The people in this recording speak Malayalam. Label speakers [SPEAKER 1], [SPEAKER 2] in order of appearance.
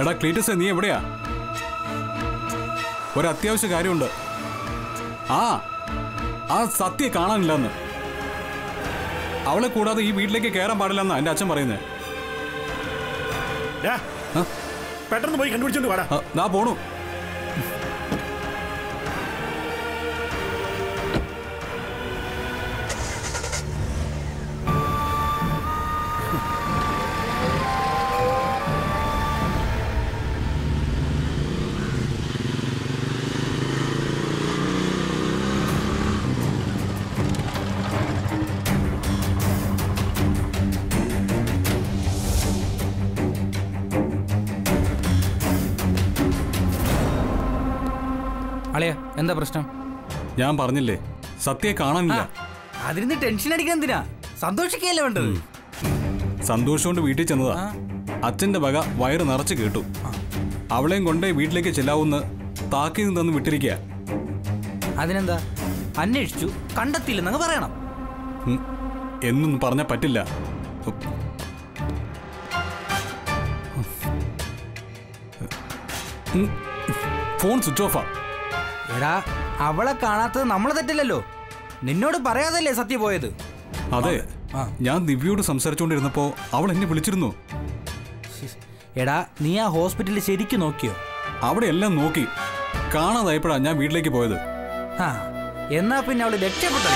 [SPEAKER 1] എടാ ക്ലീറ്റസ് നീ എവിടെയാ? ഒരു അത്യാവശ്യ കാര്യമുണ്ട്. ആ ആ സത്യ കാണാനില്ലെന്ന്. അവളെ കൂടാതെ ഈ വീട്ടിലേക്ക് കയറാൻ പാടില്ലെന്നാ എന്റെ അച്ഛൻ പറയുന്നത്
[SPEAKER 2] ഡാ, പെട്ടെന്ന് പോയി കണ്ടുപിടിച്ചോണ്ട് വാടാ.
[SPEAKER 1] പോണു.
[SPEAKER 3] അളിയ എന്താ പ്രശ്നം?
[SPEAKER 1] ഞാൻ പറഞ്ഞില്ലേ സത്യയെ കാണാനില്ല.
[SPEAKER 3] അതിന് ടെൻഷൻ അടിക്കാൻ എന്തിനാ? സന്തോഷിക്കല്ലേ വേണ്ടത്?
[SPEAKER 1] സന്തോഷം കൊണ്ട് വീട്ടിൽ ചെന്നതാ. അച്ഛന്റെ വക വയറ് നിറച്ച് കേട്ടു. അവളെയും കൊണ്ടേ വീട്ടിലേക്ക് ചെല്ലാവൂന്ന് താക്കി നിന്നു വിട്ടിരിക്കുക
[SPEAKER 3] അതിനെന്താ? അന്വേഷിച്ചു. കണ്ടെത്തിയില്ലെന്നങ്ങ് പറയണം.
[SPEAKER 1] എന്നും പറഞ്ഞ പറ്റില്ല. ഫോൺ സ്വിച്ച് ഓഫാ.
[SPEAKER 3] എടാ അവളെ കാണാത്തത് നമ്മളെ തെറ്റില്ലല്ലോ. നിന്നോട് പറയാതല്ലേ സത്യ പോയത്?
[SPEAKER 1] അതെ ഞാൻ ദിവ്യയോട് സംസാരിച്ചുകൊണ്ടിരുന്നപ്പോ അവൾ എന്നെ വിളിച്ചിരുന്നു.
[SPEAKER 3] എടാ നീ ആ ഹോസ്പിറ്റലിൽ ശരിക്കും നോക്കിയോ?
[SPEAKER 1] അവിടെ എല്ലാം നോക്കി. കാണാതായപ്പോഴാ ഞാൻ വീട്ടിലേക്ക് പോയത്.
[SPEAKER 3] ആ എന്നാ പിന്നെ അവൾ രക്ഷപ്പെട്ടു